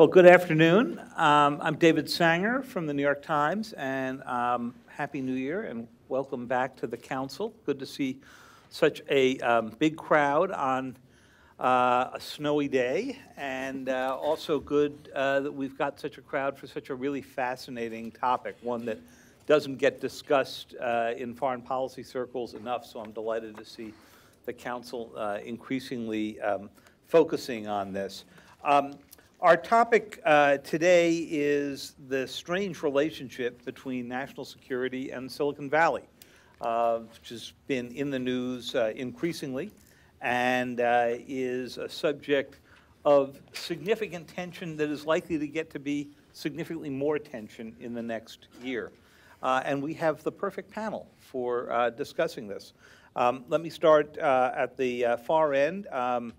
Well, good afternoon. Um, I'm David Sanger from the New York Times, and um, Happy New Year and welcome back to the council. Good to see such a um, big crowd on uh, a snowy day, and uh, also good uh, that we've got such a crowd for such a really fascinating topic, one that doesn't get discussed uh, in foreign policy circles enough, so I'm delighted to see the council uh, increasingly um, focusing on this. Um, our topic uh, today is the strange relationship between national security and Silicon Valley, uh, which has been in the news uh, increasingly and uh, is a subject of significant tension that is likely to get to be significantly more tension in the next year. Uh, and we have the perfect panel for uh, discussing this. Um, let me start at the far end. Um,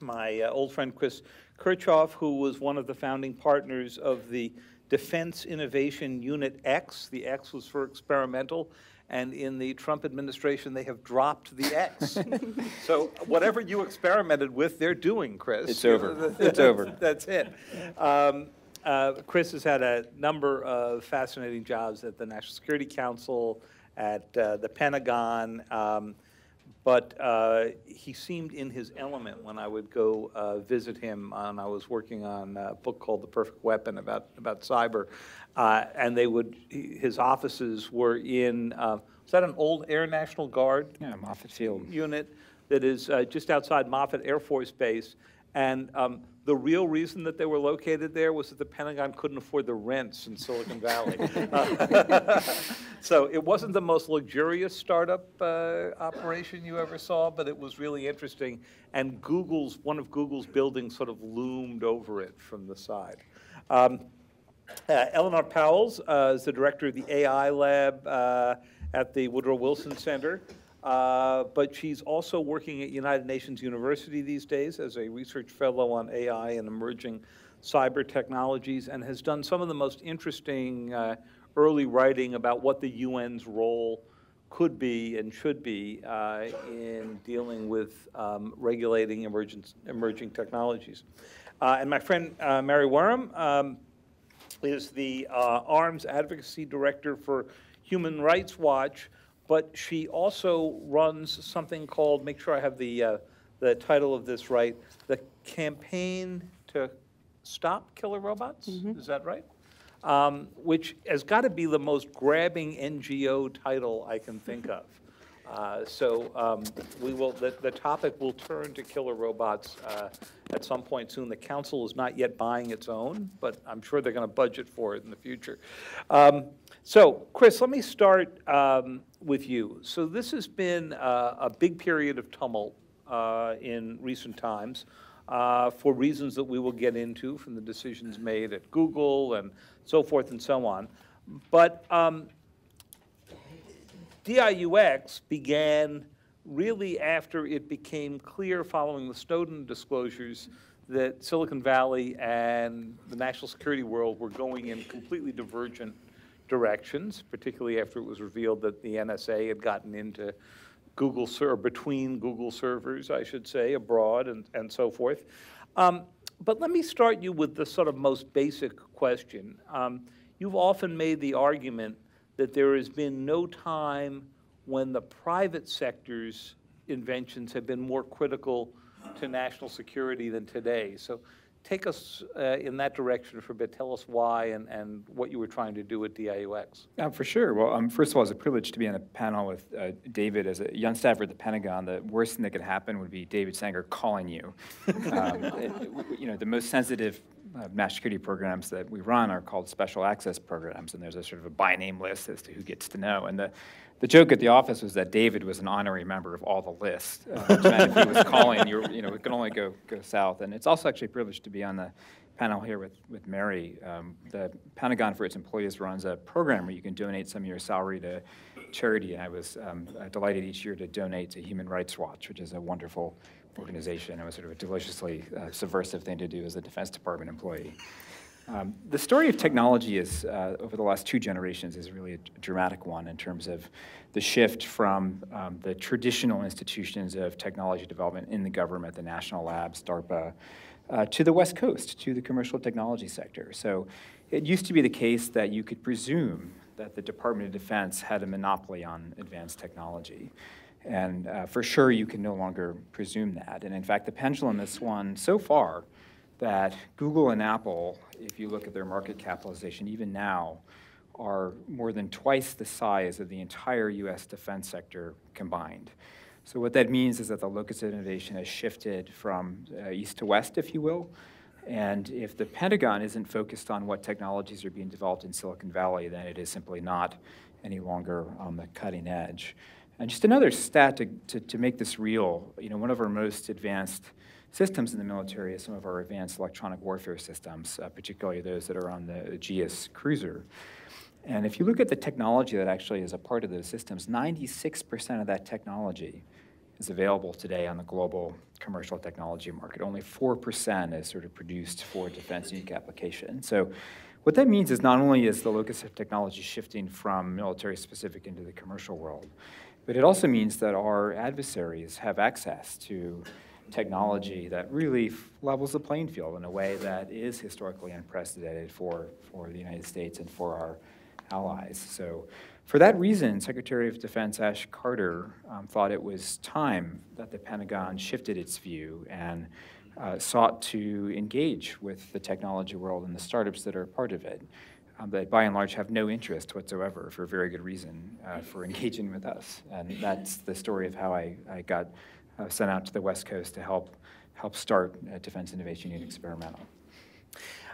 my old friend Chris Kirchhoff, who was one of the founding partners of the Defense Innovation Unit X. The X was for experimental, and in the Trump administration, they have dropped the X. so whatever you experimented with, they're doing, Chris. It's over. it's over. That's it. Um, uh, Chris has had a number of fascinating jobs at the National Security Council, at uh, the Pentagon. Um, but uh, he seemed in his element when I would go uh, visit him. And I was working on a book called The Perfect Weapon about about cyber, uh, and they would his offices were in. Uh, was that an old Air National Guard? Yeah, Moffett Field unit that is uh, just outside Moffett Air Force Base, and um, the real reason that they were located there was that the Pentagon couldn't afford the rents in Silicon Valley. so it wasn't the most luxurious startup uh, operation you ever saw, but it was really interesting. And Google's one of Google's buildings sort of loomed over it from the side. Um, uh, Eleonore Pauwels uh, is the director of the AI lab uh, at the Woodrow Wilson Center. Uh, but she's also working at United Nations University these days as a research fellow on AI and emerging cyber technologies and has done some of the most interesting uh, early writing about what the UN's role could be and should be uh, in dealing with um, regulating emerging, emerging technologies. Uh, and my friend uh, Mary Wareham um, is the ARMS Advocacy Director for Human Rights Watch, but she also runs something called, make sure I have the, uh, the title of this right, the Campaign to Stop Killer Robots, Mm-hmm. is that right? Um, Which has got to be the most grabbing NGO title I can think of. Uh, So um, we will, the, the topic will turn to killer robots uh, at some point soon. The council is not yet buying its own, but I'm sure they're going to budget for it in the future. Um, So, Chris, let me start um, with you. So this has been uh, a big period of tumult uh, in recent times uh, for reasons that we will get into from the decisions made at Google and so forth and so on. But um, DIUX began really after it became clear following the Snowden disclosures that Silicon Valley and the national security world were going in completely divergent directions, particularly after it was revealed that the NSA had gotten into Google or between Google servers, I should say, abroad and, and so forth. Um, but let me start you with the sort of most basic question. Um, you've often made the argument that there has been no time when the private sector's inventions have been more critical to national security than today. So take us uh, in that direction for a bit. Tell us why and, and what you were trying to do at DIUX. Yeah, for sure. Well, um, first of all, it's a privilege to be on a panel with uh, David as a young staffer at the Pentagon. The worst thing that could happen would be David Sanger calling you. Um, it, you know, the most sensitive uh, national security programs that we run are called special access programs, and there's a sort of a by name list as to who gets to know. And the the joke at the office was that David was an honorary member of all the lists, uh, if he was calling, you, you know, it could only go, go south. And it's also actually a privilege to be on the panel here with, with Mary. Um, the Pentagon for its employees runs a program where you can donate some of your salary to charity, and I was um, delighted each year to donate to Human Rights Watch, which is a wonderful organization. It was sort of a deliciously uh, subversive thing to do as a Defense Department employee. Um, the story of technology is, uh, over the last two generations, is really a dramatic one in terms of the shift from um, the traditional institutions of technology development in the government, the national labs, DARPA, uh, to the West Coast, to the commercial technology sector. So it used to be the case that you could presume that the Department of Defense had a monopoly on advanced technology. And uh, for sure, you can no longer presume that. And in fact, the pendulum has swung so far that Google and Apple, if you look at their market capitalization, even now, are more than twice the size of the entire US defense sector combined. So what that means is that the locus of innovation has shifted from uh, east to west, if you will. And if the Pentagon isn't focused on what technologies are being developed in Silicon Valley, then it is simply not any longer on the cutting edge. And just another stat to, to, to make this real, you know, one of our most advanced systems in the military is some of our advanced electronic warfare systems, uh, particularly those that are on the Aegis cruiser. And if you look at the technology that actually is a part of those systems, 96% of that technology is available today on the global commercial technology market. Only 4% is sort of produced for defense unique application. So what that means is not only is the locus of technology shifting from military specific into the commercial world, but it also means that our adversaries have access to technology that really levels the playing field in a way that is historically unprecedented for, for the United States and for our allies. So for that reason, Secretary of Defense Ash Carter um, thought it was time that the Pentagon shifted its view and uh, sought to engage with the technology world and the startups that are part of it. Um, that by and large have no interest whatsoever for a very good reason uh, for engaging with us. And that's the story of how I, I got sent out to the West Coast to help, help start Defense Innovation Unit Experimental.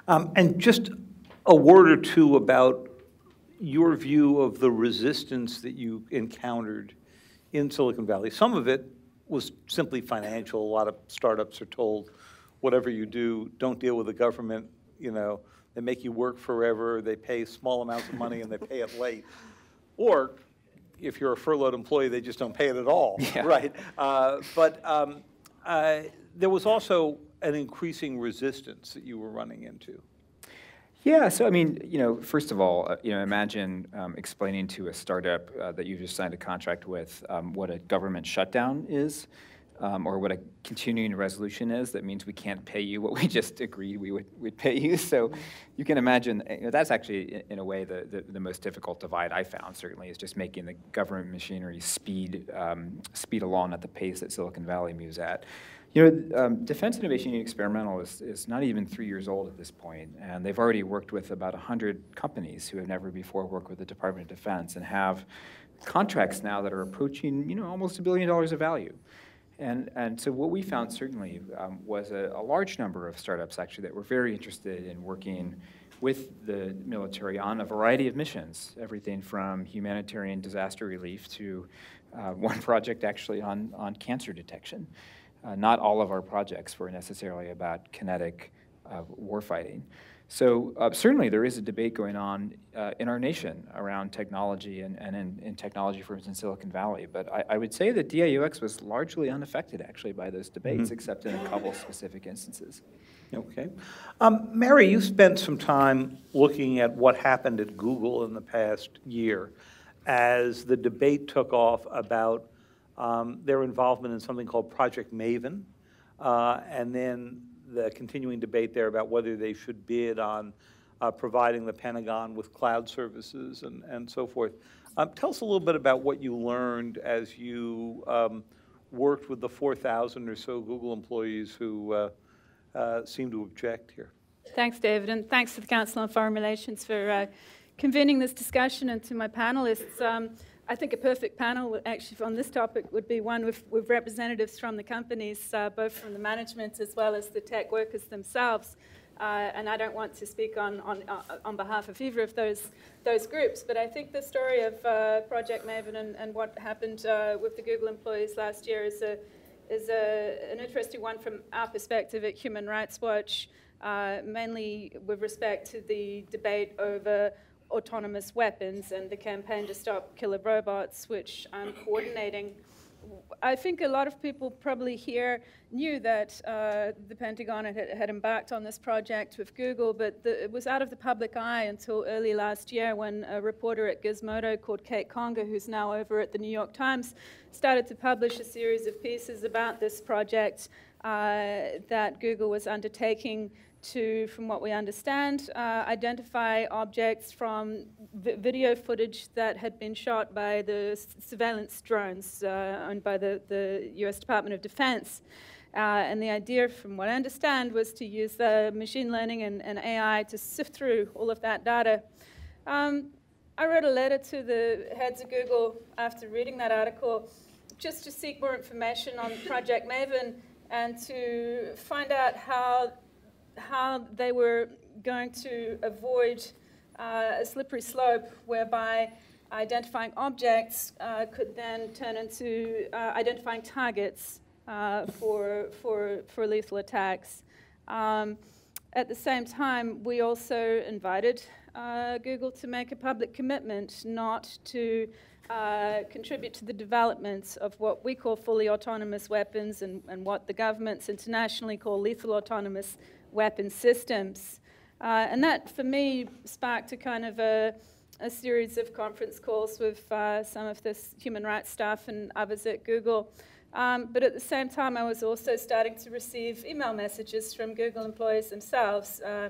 Um, and just a word or two about your view of the resistance that you encountered in Silicon Valley. Some of it was simply financial. A lot of startups are told, whatever you do, don't deal with the government. You know, they make you work forever. They pay small amounts of money and they pay it late. Or if you're a furloughed employee, they just don't pay it at all, yeah. right? Uh, but um, uh, there was also an increasing resistance that you were running into. Yeah, so I mean, you know, first of all, uh, you know, imagine um, explaining to a startup uh, that you just signed a contract with um, what a government shutdown is, um, or what a continuing resolution is. That means we can't pay you what we just agreed we would would pay you. So you can imagine you know, that's actually, in a way, the, the, the, most difficult divide I found. Certainly, is just making the government machinery speed um, speed along at the pace that Silicon Valley moves at. You know, um, Defense Innovation Experimental is, is not even three years old at this point, and they've already worked with about 100 companies who have never before worked with the Department of Defense and have contracts now that are approaching, you know, almost a billion dollars of value. And, and so what we found certainly um, was a, a, large number of startups actually that were very interested in working with the military on a variety of missions, everything from humanitarian disaster relief to uh, one project actually on, on cancer detection. Uh, not all of our projects were necessarily about kinetic uh, warfighting. So uh, certainly there is a debate going on uh, in our nation around technology and, and in, in, technology firms in Silicon Valley. But I, I, would say that DIUX was largely unaffected actually by those debates, mm-hmm. except in a couple specific instances. Okay. Um, Mary, you spent some time looking at what happened at Google in the past year as the debate took off about um, their involvement in something called Project Maven, uh, and then the continuing debate there about whether they should bid on uh, providing the Pentagon with cloud services and, and so forth. Um, tell us a little bit about what you learned as you um, worked with the 4,000 or so Google employees who uh, uh, seem to object here. Thanks, David, and thanks to the Council on Foreign Relations for uh, convening this discussion and to my panelists. Um, I think a perfect panel actually on this topic would be one with, with representatives from the companies, uh, both from the management as well as the tech workers themselves. Uh, and I don't want to speak on, on, uh, on behalf of either of those, those groups, but I think the story of uh, Project Maven and, and what happened uh, with the Google employees last year is, a, is a, an interesting one from our perspective at Human Rights Watch, uh, mainly with respect to the debate over autonomous weapons and the campaign to stop killer robots, which I'm coordinating. I think a lot of people probably here knew that uh, the Pentagon had, had, embarked on this project with Google, but the, it was out of the public eye until early last year when a reporter at Gizmodo called Kate Conger, who's now over at the New York Times, started to publish a series of pieces about this project uh, that Google was undertaking to, from what we understand, uh, identify objects from video footage that had been shot by the surveillance drones uh, owned by the, the US Department of Defense. Uh, and the idea, from what I understand, was to use the machine learning and, and AI to sift through all of that data. Um, I wrote a letter to the heads of Google after reading that article just to seek more information on Project Maven and to find out how how they were going to avoid uh, a slippery slope whereby identifying objects uh, could then turn into uh, identifying targets uh, for, for, for lethal attacks. Um, at the same time, we also invited uh, Google to make a public commitment not to uh, contribute to the development of what we call fully autonomous weapons and, and what the governments internationally call lethal autonomous weapon systems. Uh, and that, for me, sparked a kind of a, a series of conference calls with uh, some of this human rights staff and others at Google. Um, but at the same time, I was also starting to receive email messages from Google employees themselves uh,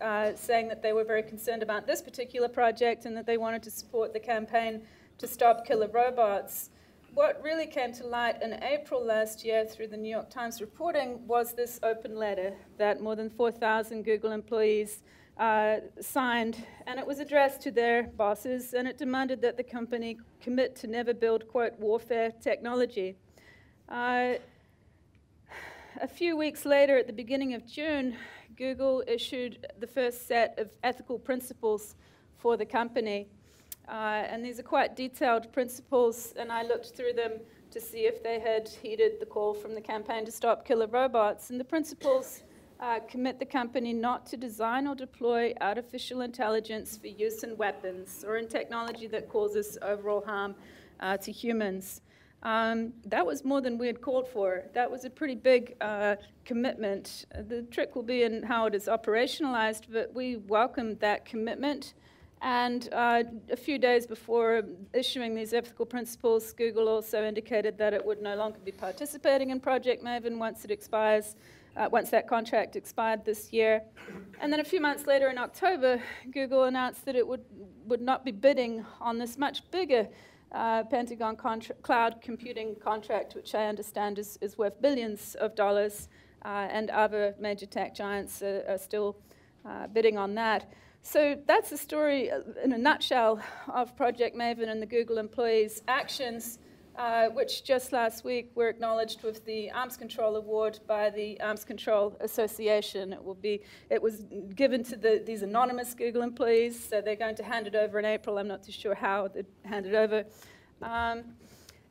uh, saying that they were very concerned about this particular project and that they wanted to support the campaign to stop killer robots what really came to light in April last year through the New York Times reporting was this open letter that more than 4,000 Google employees uh, signed, and it was addressed to their bosses, and it demanded that the company commit to never build, quote, warfare technology. Uh, a few weeks later, at the beginning of June, Google issued the first set of ethical principles for the company. Uh, and these are quite detailed principles, and I looked through them to see if they had heeded the call from the campaign to stop killer robots. And the principles uh, commit the company not to design or deploy artificial intelligence for use in weapons or in technology that causes overall harm uh, to humans. Um, that was more than we had called for. That was a pretty big uh, commitment. The trick will be in how it is operationalized, but we welcomed that commitment. And uh, a few days before issuing these ethical principles, Google also indicated that it would no longer be participating in Project Maven once it expires, uh, once that contract expired this year. And then a few months later in October, Google announced that it would, would not be bidding on this much bigger uh, Pentagon cloud computing contract, which I understand is, is worth billions of dollars, uh, and other major tech giants are, are still uh, bidding on that. So that's the story uh, in a nutshell of Project Maven and the Google employees' actions, uh, which just last week were acknowledged with the Arms Control Award by the Arms Control Association. It will be, it was given to the, these anonymous Google employees, so they're going to hand it over in April. I'm not too sure how they hand it over. Um,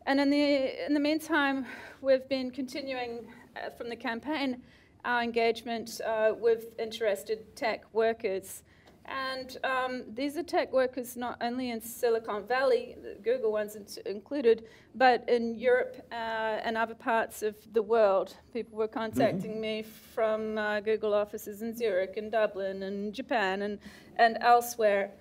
and in the, in the meantime, we've been continuing uh, from the campaign our engagement uh, with interested tech workers. And um, these are tech workers not only in Silicon Valley, Google ones included, but in Europe uh, and other parts of the world. People were contacting mm-hmm. me from uh, Google offices in Zurich and Dublin and Japan and, and elsewhere.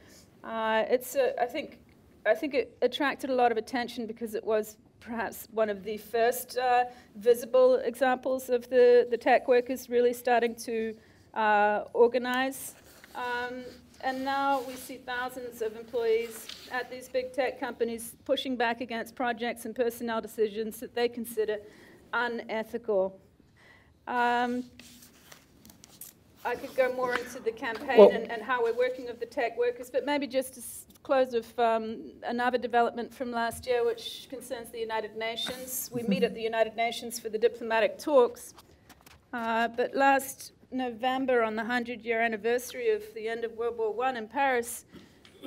Uh, it's a, I think I think it attracted a lot of attention because it was perhaps one of the first uh, visible examples of the, the tech workers really starting to uh, organize um, and now we see thousands of employees at these big tech companies pushing back against projects and personnel decisions that they consider unethical. Um, I could go more into the campaign well, and, and, how we're working with the tech workers, but maybe just to close with um, another development from last year, which concerns the United Nations. We meet at the United Nations for the diplomatic talks. Uh, but last November, on the 100 year anniversary of the end of World War I in Paris,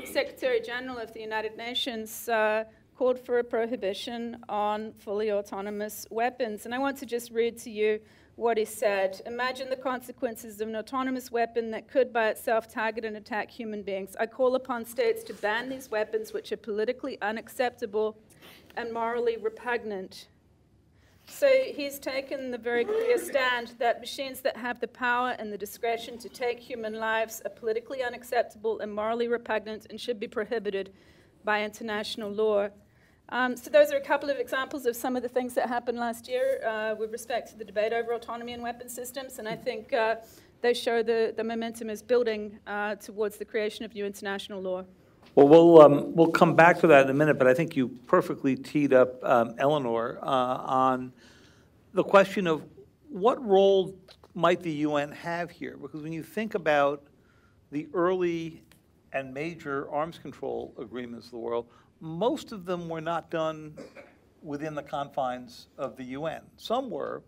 Secretary General of the United Nations uh, called for a prohibition on fully autonomous weapons. And I want to just read to you what he said. Imagine the consequences of an autonomous weapon that could by itself target and attack human beings. I call upon states to ban these weapons, which are politically unacceptable and morally repugnant. So he's taken the very clear stand that machines that have the power and the discretion to take human lives are politically unacceptable and morally repugnant and should be prohibited by international law. Um, so those are a couple of examples of some of the things that happened last year uh, with respect to the debate over autonomy and weapon systems, and I think uh, they show the, the momentum is building uh, towards the creation of new international law. Well, we'll, um, we'll come back to that in a minute, but I think you perfectly teed up um, Eleonore uh, on the question of what role might the UN have here? Because when you think about the early and major arms control agreements of the world, most of them were not done within the confines of the UN. Some were,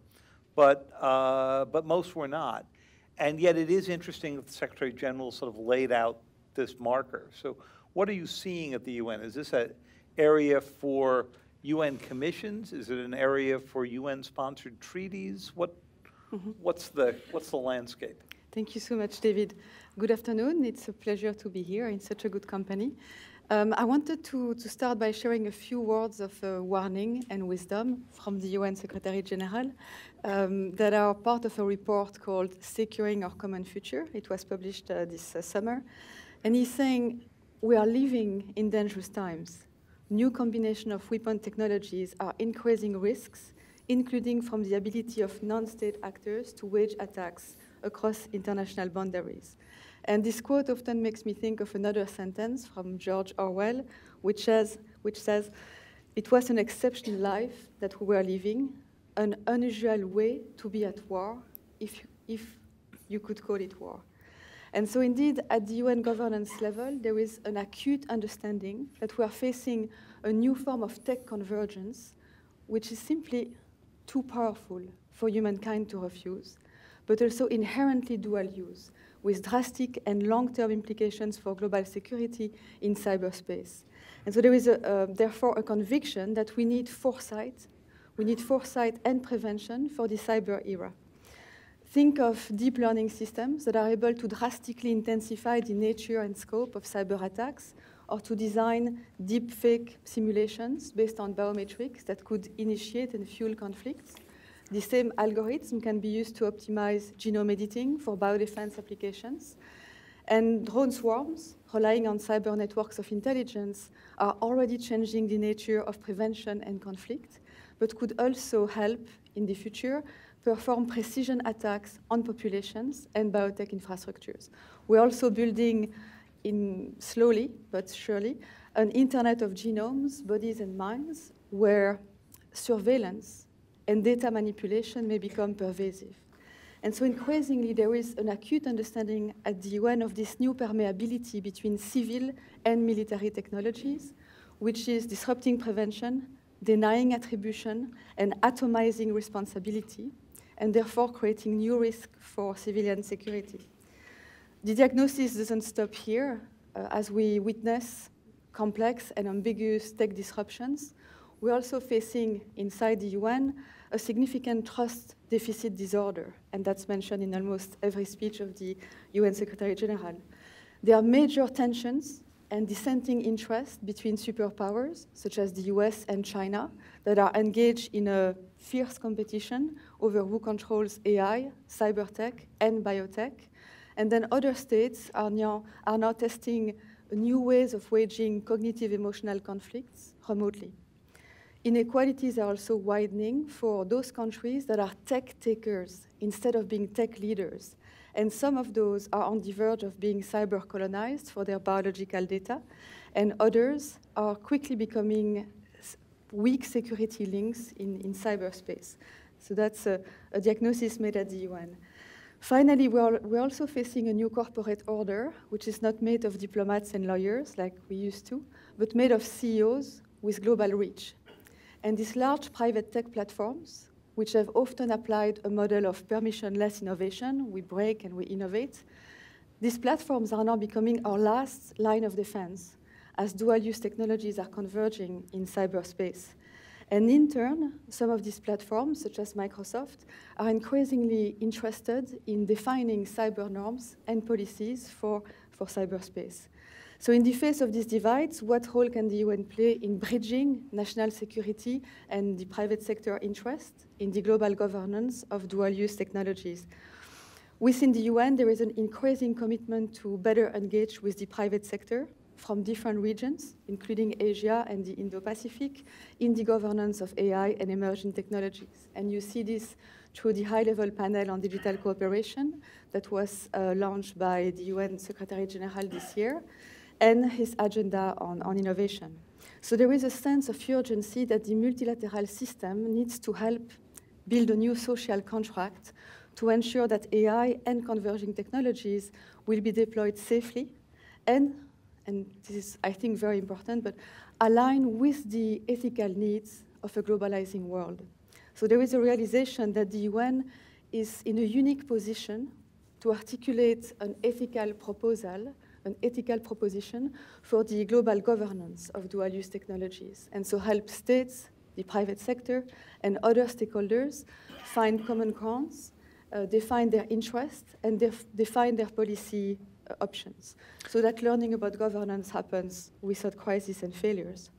but, uh, but most were not. And yet it is interesting that the Secretary General sort of laid out this marker. So what are you seeing at the UN? Is this an area for UN commissions? Is it an area for UN-sponsored treaties? What, what's the, what's the landscape? Thank you so much, David. Good afternoon. It's a pleasure to be here in such a good company. Um, I wanted to, to start by sharing a few words of uh, warning and wisdom from the UN Secretary General um, that are part of a report called Securing Our Common Future. It was published uh, this uh, summer. And he's saying we are living in dangerous times. New combination of weapon technologies are increasing risks, including from the ability of non-state actors to wage attacks across international boundaries. And this quote often makes me think of another sentence from George Orwell, which says, which says It was an exceptional life that we were living, an unusual way to be at war, if, if you could call it war. And so, indeed, at the UN governance level, there is an acute understanding that we are facing a new form of tech convergence, which is simply too powerful for humankind to refuse, but also inherently dual use, with drastic and long term implications for global security in cyberspace. And so, there is a, uh, therefore a conviction that we need foresight. We need foresight and prevention for the cyber era. Think of deep learning systems that are able to drastically intensify the nature and scope of cyber attacks, or to design deep fake simulations based on biometrics that could initiate and fuel conflicts. The same algorithm can be used to optimize genome editing for biodefense applications. And drone swarms, relying on cyber networks of intelligence, are already changing the nature of prevention and conflict, but could also help in the future perform precision attacks on populations and biotech infrastructures. We're also building in slowly but surely an internet of genomes, bodies, and minds where surveillance and data manipulation may become pervasive. And so increasingly, there is an acute understanding at the UN of this new permeability between civil and military technologies, which is disrupting prevention, denying attribution, and atomizing responsibility, and therefore creating new risk for civilian security. The diagnosis doesn't stop here. Uh, as we witness complex and ambiguous tech disruptions, we're also facing inside the UN a significant trust deficit disorder, and that's mentioned in almost every speech of the UN Secretary General. There are major tensions and dissenting interests between superpowers, such as the US and China, that are engaged in a fierce competition over who controls AI, cyber tech, and biotech. And then other states are now, are now testing new ways of waging cognitive emotional conflicts remotely. Inequalities are also widening for those countries that are tech takers instead of being tech leaders. And some of those are on the verge of being cyber colonized for their biological data, and others are quickly becoming weak security links in, in cyberspace. So that's a, a diagnosis made at the UN. Finally, we're, we're also facing a new corporate order, which is not made of diplomats and lawyers like we used to, but made of CEOs with global reach. And these large private tech platforms, which have often applied a model of permissionless innovation, we break and we innovate, these platforms are now becoming our last line of defense as dual use technologies are converging in cyberspace. And in turn, some of these platforms, such as Microsoft, are increasingly interested in defining cyber norms and policies for, for cyberspace. So, in the face of these divides, what role can the UN play in bridging national security and the private sector interest in the global governance of dual use technologies? Within the UN, there is an increasing commitment to better engage with the private sector from different regions, including Asia and the Indo-Pacific, in the governance of AI and emerging technologies. And you see this through the high-level panel on digital cooperation that was uh, launched by the UN Secretary General this year, and his agenda on, on innovation. So there is a sense of urgency that the multilateral system needs to help build a new social contract to ensure that AI and converging technologies will be deployed safely and, and this is, I think, very important, but align with the ethical needs of a globalizing world. So there is a realization that the UN is in a unique position to articulate an ethical proposal, an ethical proposition for the global governance of dual-use technologies, and so help states, the private sector, and other stakeholders find common grounds uh, define their interests and def define their policy options so that learning about governance happens without crisis and failures.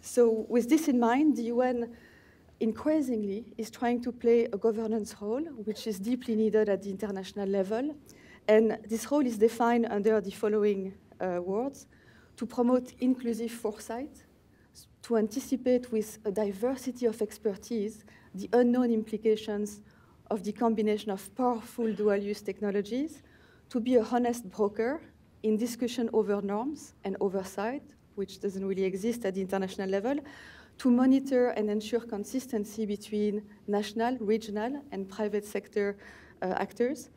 So with this in mind, the UN increasingly is trying to play a governance role, which is deeply needed at the international level. And this role is defined under the following uh, words, to promote inclusive foresight, to anticipate with a diversity of expertise the unknown implications of the combination of powerful dual-use technologies to be a honest broker in discussion over norms and oversight, which doesn't really exist at the international level, to monitor and ensure consistency between national, regional, and private sector uh, actors.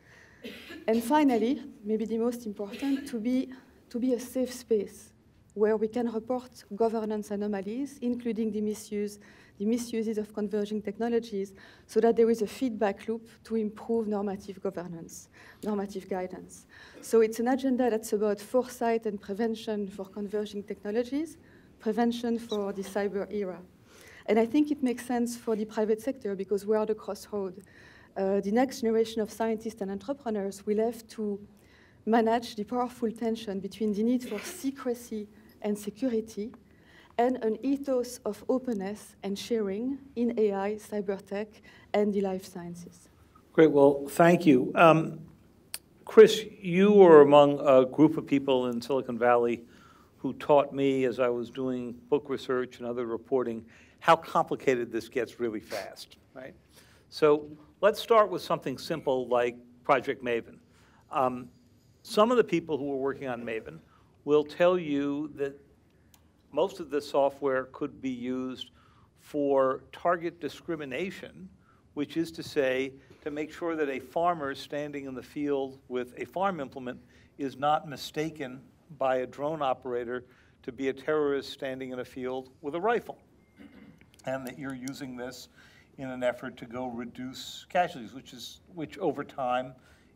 And finally, maybe the most important, to be, to be a safe space where we can report governance anomalies, including the misuse the misuses of converging technologies so that there is a feedback loop to improve normative governance, normative guidance. So it's an agenda that's about foresight and prevention for converging technologies, prevention for the cyber era. And I think it makes sense for the private sector because we're at a crossroad. Uh, the next generation of scientists and entrepreneurs will have to manage the powerful tension between the need for secrecy and security and an ethos of openness and sharing in AI, cybertech, and the life sciences. Great. Well, thank you. Um, Chris, you were among a group of people in Silicon Valley who taught me as I was doing book research and other reporting how complicated this gets really fast, right? So let's start with something simple like Project Maven. Um, some of the people who are working on Maven will tell you that most of the software could be used for target discrimination, which is to say, to make sure that a farmer standing in the field with a farm implement is not mistaken by a drone operator to be a terrorist standing in a field with a rifle. And that you're using this in an effort to go reduce casualties, which is, which over time,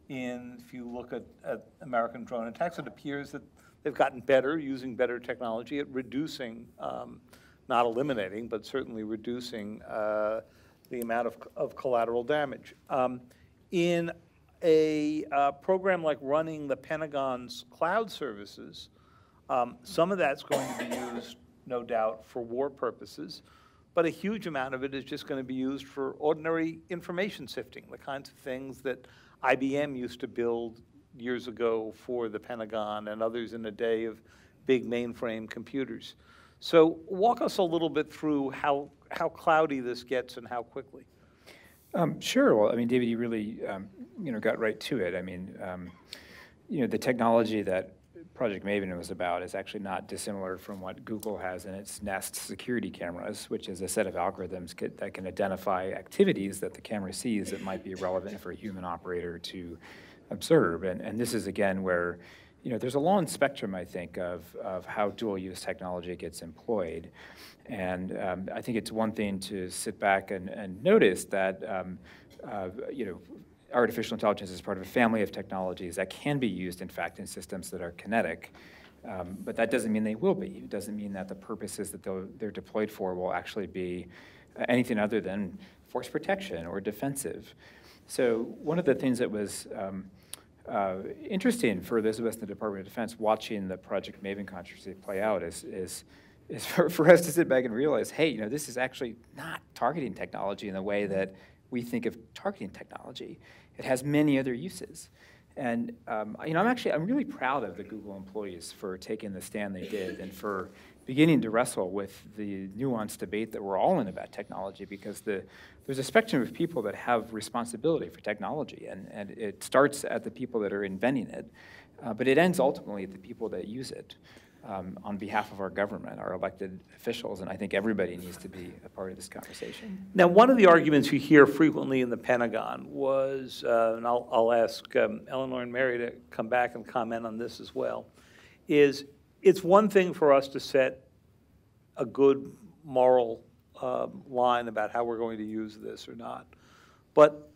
in, if you look at, at American drone attacks, it appears that They've gotten better using better technology at reducing, um, not eliminating, but certainly reducing uh, the amount of, of collateral damage. Um, in a uh, program like running the Pentagon's cloud services, um, some of that's going to be used, no doubt, for war purposes, but a huge amount of it is just going to be used for ordinary information sifting, the kinds of things that IBM used to build years ago for the Pentagon and others in a day of big mainframe computers. So walk us a little bit through how, how cloudy this gets and how quickly. Um, sure. Well, I mean, David, you really, um, you know, got right to it. I mean, um, you know, the technology that Project Maven was about is actually not dissimilar from what Google has in its Nest security cameras, which is a set of algorithms that can identify activities that the camera sees that might be relevant for a human operator to observe. And, and this is, again, where you know, there's a long spectrum, I think, of, of how dual-use technology gets employed. And um, I think it's one thing to sit back and, and notice that, um, uh, you know, artificial intelligence is part of a family of technologies that can be used, in fact, in systems that are kinetic. Um, but that doesn't mean they will be. It doesn't mean that the purposes that they're deployed for will actually be anything other than force protection or defensive. So one of the things that was um, uh, interesting for those of us in the Department of Defense watching the Project Maven controversy play out is, is, is for, for us to sit back and realize, hey, you know, this is actually not targeting technology in the way that we think of targeting technology. It has many other uses. And, um, you know, I'm actually, I'm really proud of the Google employees for taking the stand they did and for beginning to wrestle with the nuanced debate that we're all in about technology because the, there's a spectrum of people that have responsibility for technology, and, and it starts at the people that are inventing it, uh, but it ends ultimately at the people that use it um, on behalf of our government, our elected officials, and I think everybody needs to be a part of this conversation. Now, one of the arguments you hear frequently in the Pentagon was, uh, and I'll, I'll ask um, Eleonore and Mary to come back and comment on this as well, is it's one thing for us to set a good moral um, line about how we're going to use this or not. But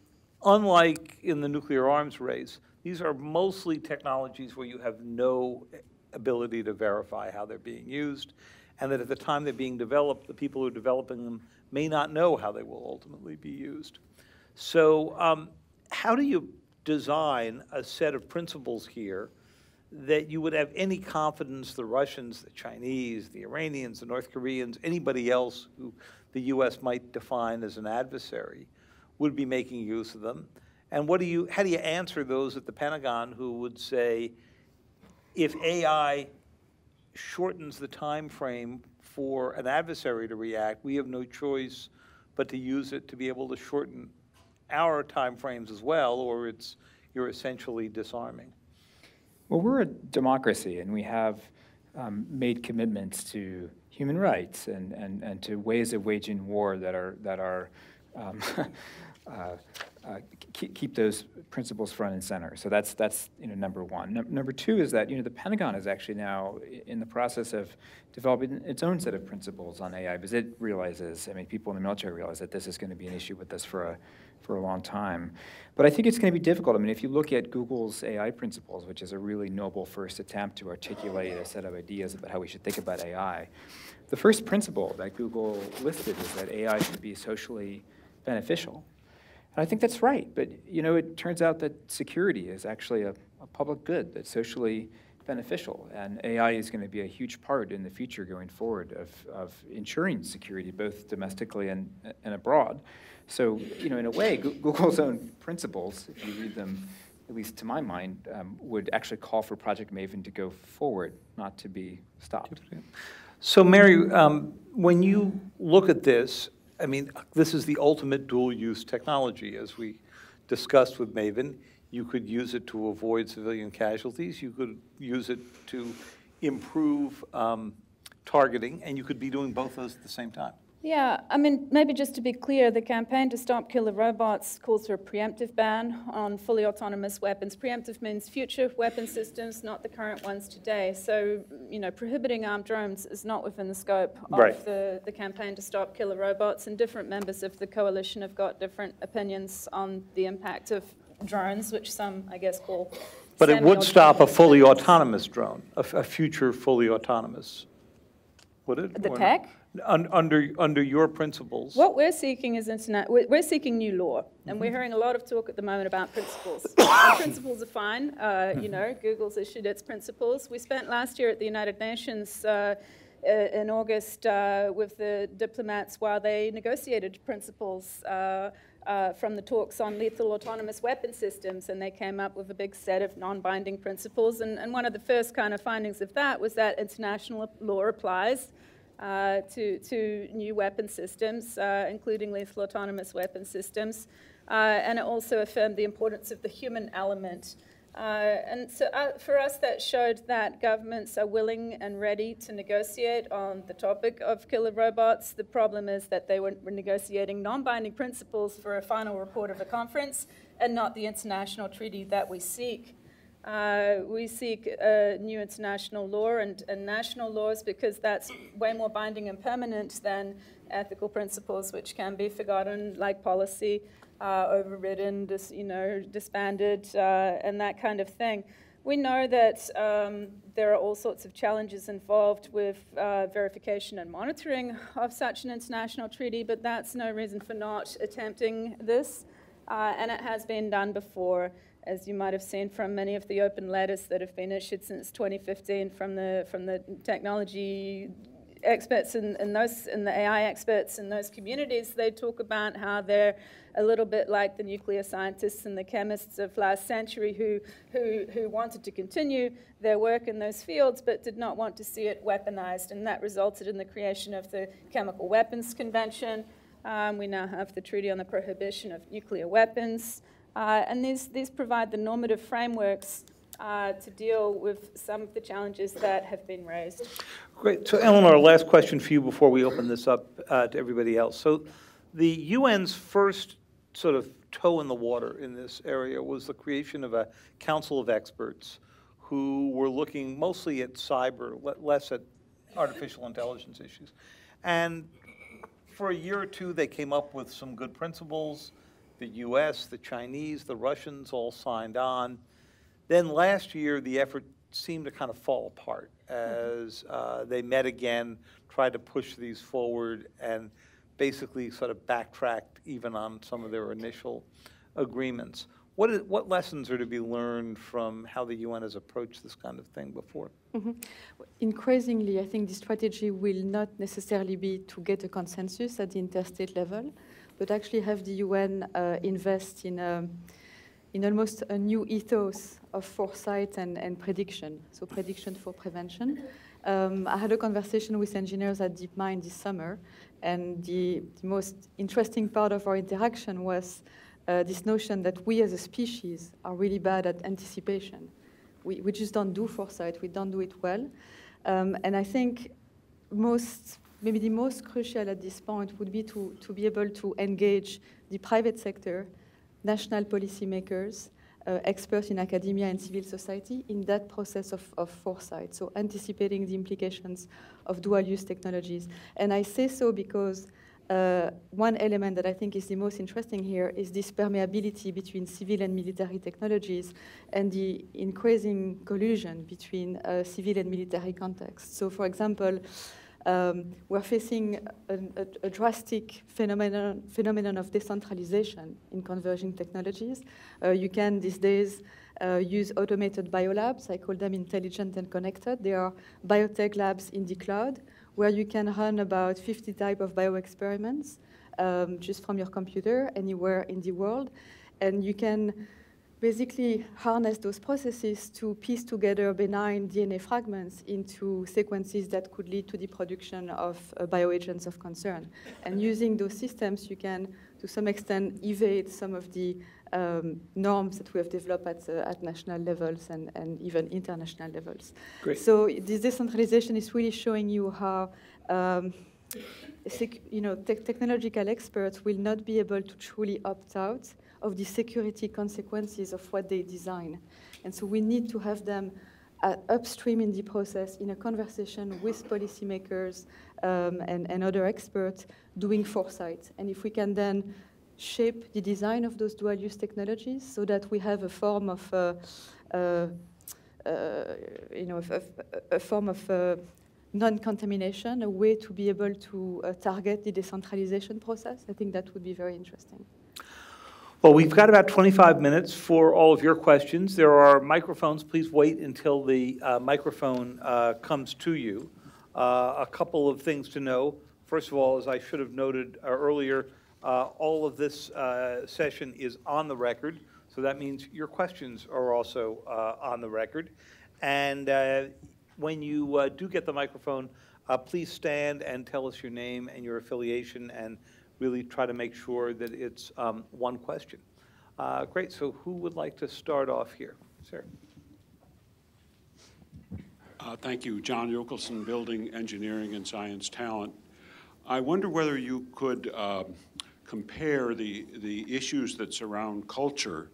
unlike in the nuclear arms race, these are mostly technologies where you have no ability to verify how they're being used, and that at the time they're being developed, the people who are developing them may not know how they will ultimately be used. So um, how do you design a set of principles here that you would have any confidence the Russians, the Chinese, the Iranians, the North Koreans, anybody else who the U.S. might define as an adversary would be making use of them? And what do you, how do you answer those at the Pentagon who would say, if AI shortens the time frame for an adversary to react, we have no choice but to use it to be able to shorten our time frames as well, or it's, you're essentially disarming. Well, we're a democracy, and we have um, made commitments to human rights and, and, and to ways of waging war that are, that are um, uh, uh, keep, keep those principles front and center. So that's, that's you know, number one. No, number two is that you know, the Pentagon is actually now in the process of developing its own set of principles on AI because it realizes, I mean, people in the military realize that this is going to be an issue with us for a, for a long time. But I think it's going to be difficult. I mean, if you look at Google's AI principles, which is a really noble first attempt to articulate a set of ideas about how we should think about AI, the first principle that Google listed is that AI should be socially beneficial. And I think that's right, but you know, it turns out that security is actually a, a public good that's socially beneficial, and AI is going to be a huge part in the future going forward of, of ensuring security, both domestically and, and abroad. So, you know, in a way, Google's own principles, if you read them, at least to my mind, um, would actually call for Project Maven to go forward, not to be stopped. So, Mary, um, when you look at this, I mean, this is the ultimate dual-use technology, as we discussed with Maven. You could use it to avoid civilian casualties. You could use it to improve um, targeting, and you could be doing both those at the same time. Yeah, I mean, maybe just to be clear, the campaign to stop killer robots calls for a preemptive ban on fully autonomous weapons. Preemptive means future weapon systems, not the current ones today. So, you know, prohibiting armed drones is not within the scope of right. the, the campaign to stop killer robots, and different members of the coalition have got different opinions on the impact of drones, which some, I guess, call. But it would stop a fully autonomous drone, a, a future fully autonomous. Would it? The tech? Un- under, under your principles? What we're seeking is internet. We're, we're seeking new law, and we're hearing a lot of talk at the moment about principles. Principles are fine. Uh, you know, Google's issued its principles. We spent last year at the United Nations. Uh, uh in August, uh, with the diplomats, while they negotiated principles uh, uh, from the talks on lethal autonomous weapon systems, and they came up with a big set of non-binding principles. And, and, one of the first kind of findings of that was that international law applies uh, to, to new weapon systems, uh, including lethal autonomous weapon systems. Uh, and it also affirmed the importance of the human element. Uh, and so uh, for us, that showed that governments are willing and ready to negotiate on the topic of killer robots. The problem is that they were, negotiating non-binding principles for a final report of the conference and not the international treaty that we seek. Uh, we seek uh, new international law and, and, national laws because that's way more binding and permanent than ethical principles, which can be forgotten, like policy, uh, overridden, dis, you know, disbanded, uh, and that kind of thing. We know that um, there are all sorts of challenges involved with uh, verification and monitoring of such an international treaty, but that's no reason for not attempting this, uh, and it has been done before as you might have seen from many of the open letters that have been issued since 2015 from the, from the technology experts and, in those, in the AI experts in those communities, they talk about how they're a little bit like the nuclear scientists and the chemists of last century who, who, who wanted to continue their work in those fields but did not want to see it weaponized. And that resulted in the creation of the Chemical Weapons Convention. Um, we now have the Treaty on the Prohibition of Nuclear Weapons. Uh, and these, these provide the normative frameworks uh, to deal with some of the challenges that have been raised. Great. So Eleonore, last question for you before we open this up uh, to everybody else. So the UN's first sort of toe in the water in this area was the creation of a council of experts who were looking mostly at cyber, less at artificial intelligence issues. And for a year or two, they came up with some good principles. The US, the Chinese, the Russians all signed on. Then last year, the effort seemed to kind of fall apart as uh, they met again, tried to push these forward, and basically sort of backtracked even on some of their initial agreements. What, is, what lessons are to be learned from how the UN has approached this kind of thing before? Mhm. Increasingly, I think the strategy will not necessarily be to get a consensus at the interstate level, but actually have the UN uh, invest in, a, in almost a new ethos of foresight and, and prediction, so prediction for prevention. Um, I had a conversation with engineers at DeepMind this summer, and the, the most interesting part of our interaction was uh, this notion that we as a species are really bad at anticipation. We, we just don't do foresight, we don't do it well. Um, and I think most, maybe the most crucial at this point would be to, to be able to engage the private sector, national policymakers, uh, experts in academia and civil society in that process of, of foresight, so anticipating the implications of dual use technologies. And I say so because uh, one element that I think is the most interesting here is this permeability between civil and military technologies and the increasing collusion between uh, civil and military contexts. So, for example, um, we're facing a, a, a, drastic phenomenon, phenomenon of decentralization in converging technologies. Uh, you can these days uh, use automated biolabs. I call them intelligent and connected. They are biotech labs in the cloud where you can run about 50 type of bioexperiments um, just from your computer anywhere in the world. And you can basically harness those processes to piece together benign DNA fragments into sequences that could lead to the production of uh, bioagents of concern. And using those systems, you can, to some extent, evade some of the um, norms that we have developed at, uh, at national levels and, and even international levels. Great. So this decentralization is really showing you how um, you know, te technological experts will not be able to truly opt out of the security consequences of what they design. And so we need to have them uh, upstream in the process in a conversation with policymakers um, and, and other experts doing foresight. And if we can then shape the design of those dual-use technologies so that we have a form of, uh, uh, uh you know, a, a, form of uh, non-contamination, a way to be able to uh, target the decentralization process. I think that would be very interesting. Well, we've got about 25 minutes for all of your questions. There are microphones. Please wait until the uh, microphone uh, comes to you. Uh, a couple of things to know. First of all, as I should have noted uh, earlier, uh, all of this uh, session is on the record, so that means your questions are also on the record. And when you do get the microphone, please stand and tell us your name and your affiliation and really try to make sure that it's um, one question. great, so who would like to start off here? Sir. thank you. John Yokelson, Building Engineering and Science Talent. I wonder whether you could compare the, the issues that surround culture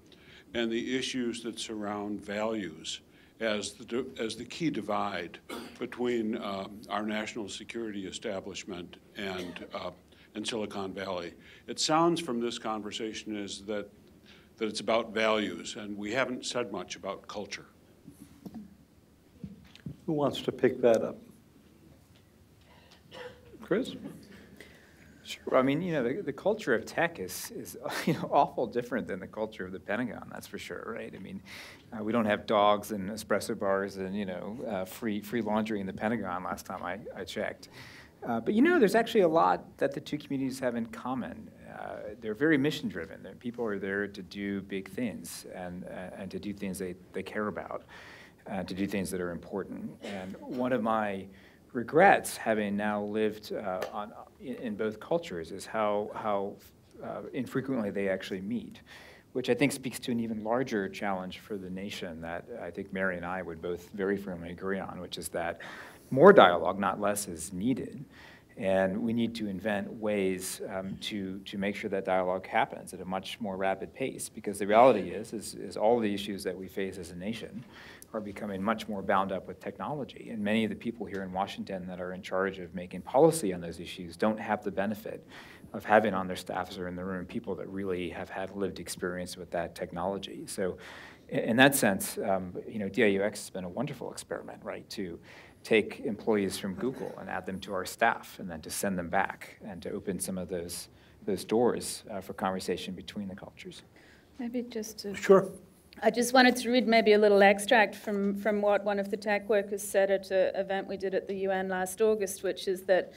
and the issues that surround values as the, as the key divide between um, our national security establishment and, uh, and Silicon Valley. It sounds from this conversation is that, that it's about values, and we haven't said much about culture. Who wants to pick that up? Chris? Sure. I mean, you know, the, the culture of tech is, is you know, awful different than the culture of the Pentagon, that's for sure, right? I mean, uh, we don't have dogs and espresso bars and, you know, uh, free, free laundry in the Pentagon last time I, I checked. Uh, but you know, there's actually a lot that the two communities have in common. Uh, they're very mission driven. People are there to do big things and, uh, and to do things they, they care about, uh, to do things that are important. And one of my regrets, having now lived uh, on, in, in, both cultures, is how, how uh, infrequently they actually meet, which I think speaks to an even larger challenge for the nation that I think Mary and I would both very firmly agree on, which is that more dialogue, not less, is needed. And we need to invent ways um, to, to make sure that dialogue happens at a much more rapid pace. Because the reality is, is, is all the issues that we face as a nation are becoming much more bound up with technology. And many of the people here in Washington that are in charge of making policy on those issues don't have the benefit of having on their staffs or in the room people that really have had lived experience with that technology. So in that sense, um, you know, DIUX has been a wonderful experiment, right, to take employees from Google and add them to our staff, and then to send them back and to open some of those those doors uh, for conversation between the cultures. Maybe just to sure. I just wanted to read maybe a little extract from, from what one of the tech workers said at an event we did at the UN last August, which is that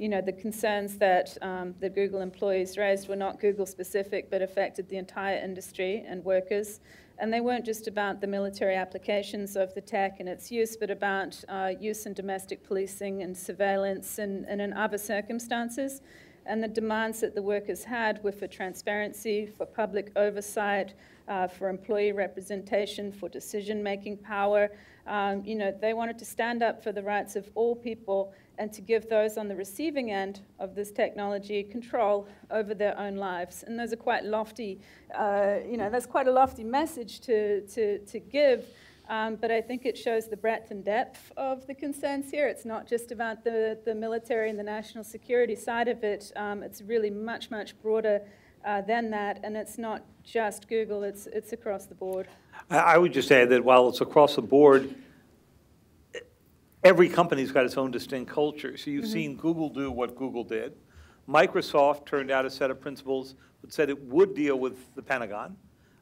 you know, the concerns that um, the Google employees raised were not Google specific, but affected the entire industry and workers. And they weren't just about the military applications of the tech and its use, but about uh, use in domestic policing and surveillance and, and in other circumstances. And the demands that the workers had were for transparency, for public oversight, uh, for employee representation, for decision-making power. Um, you know, they wanted to stand up for the rights of all people and to give those on the receiving end of this technology control over their own lives. And those are quite lofty, uh, you know, that's quite a lofty message to, to, to give. Um, but I think it shows the breadth and depth of the concerns here. It's not just about the, the military and the national security side of it. Um, it's really much, much broader uh, than that. And it's not just Google, it's, it's across the board. I would just add that while it's across the board, every company's got its own distinct culture. So you've mm -hmm. seen Google do what Google did. Microsoft turned out a set of principles that said it would deal with the Pentagon,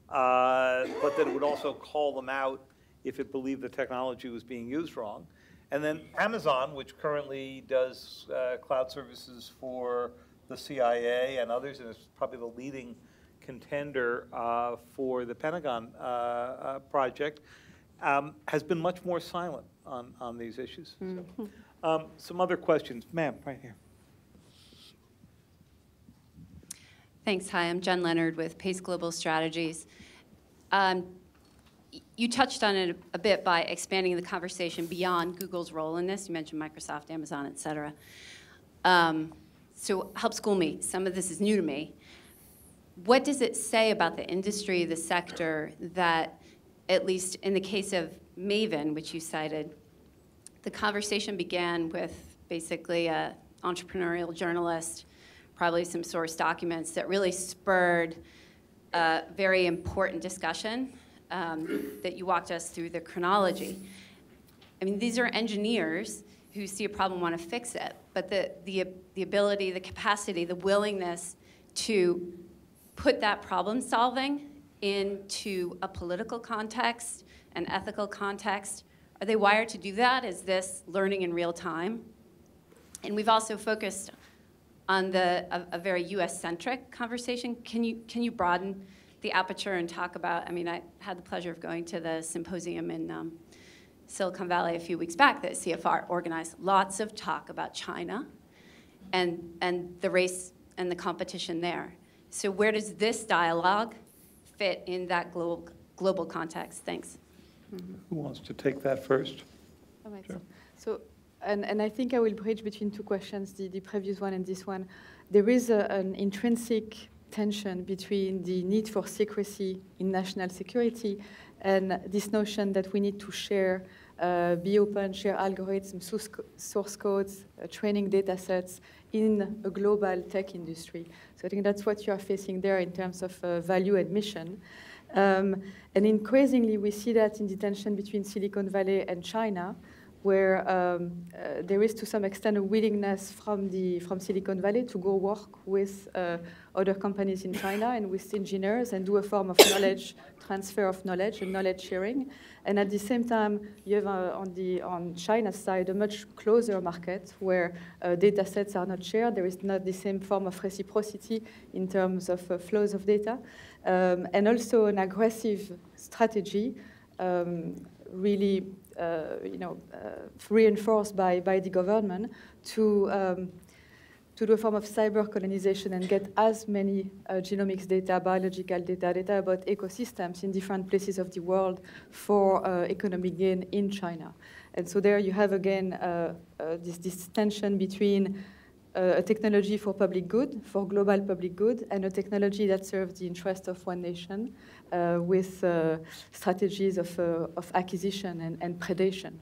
uh, but that it would also call them out if it believed the technology was being used wrong. And then Amazon, which currently does uh, cloud services for the CIA and others, and is probably the leading contender uh, for the Pentagon uh, uh, project, um, has been much more silent on, on these issues. So, mm-hmm. um, some other questions. Ma'am, right here. Thanks. Hi, I'm Jen Leonard with Pace Global Strategies. Um, you touched on it a bit by expanding the conversation beyond Google's role in this. You mentioned Microsoft, Amazon, et cetera. Um, so help school me. Some of this is new to me. What does it say about the industry, the sector, that at least in the case of Maven, which you cited, the conversation began with basically an entrepreneurial journalist, probably some source documents that really spurred a very important discussion um, that you walked us through the chronology. I mean, these are engineers who see a problem, want to fix it, but the, the, the ability, the capacity, the willingness to put that problem solving into a political context, an ethical context. Are they wired to do that? Is this learning in real time? And we've also focused on the, a, a very US-centric conversation. Can you, can you broaden the aperture and talk about, I mean, I had the pleasure of going to the symposium in um, Silicon Valley a few weeks back that CFR organized. Lots of talk about China and, and the race and the competition there. So where does this dialogue fit in that global, global context? Thanks. Who wants to take that first? Right. Sure. So, and, and I think I will bridge between two questions, the, the previous one and this one. There is a, an intrinsic tension between the need for secrecy in national security and this notion that we need to share, uh, be open, share algorithms, source, source codes, uh, training data sets in a global tech industry. So I think that's what you are facing there in terms of uh, value and mission. Um, and increasingly, we see that in the tension between Silicon Valley and China, where um, uh, there is to some extent a willingness from, the, from Silicon Valley to go work with uh, other companies in China and with engineers and do a form of knowledge transfer of knowledge and knowledge sharing. And at the same time, you have uh, on, the, on China's side a much closer market where uh, data sets are not shared. There is not the same form of reciprocity in terms of uh, flows of data. Um, and also an aggressive strategy um, really you know, uh, reinforced by, by the government to, um, to do a form of cyber colonization and get as many uh, genomics data, biological data, data about ecosystems in different places of the world for economic gain in China. And so there you have again this, this tension between a technology for public good, for global public good, and a technology that serves the interest of one nation uh, with uh, strategies of, uh, of acquisition and, and predation.